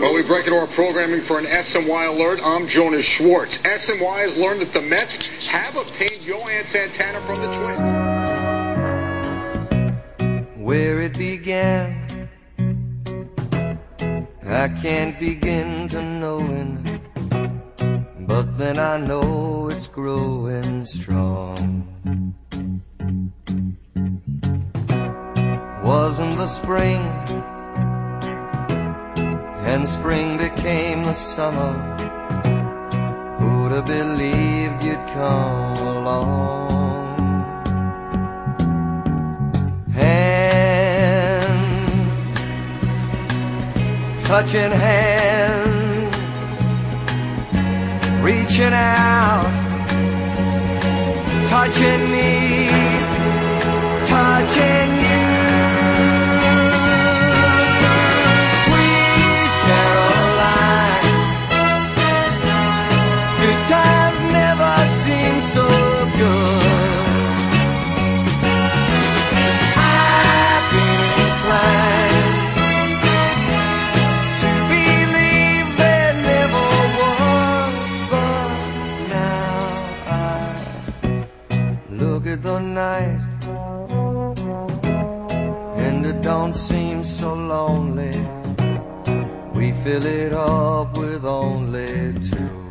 with into our programming for an SNY alert. I'm Jonas Schwartz. SNY has learned that the Mets have obtained Johan Santana from the Twins. Where it began, I can't begin to knowing, but then I know it's growing strong. Wasn't the spring and spring became the summer. Who'd have believed you'd come along? Hands, touching hands, reaching out, touching me, touching you. Night. And it don't seem so lonely. We fill it up with only two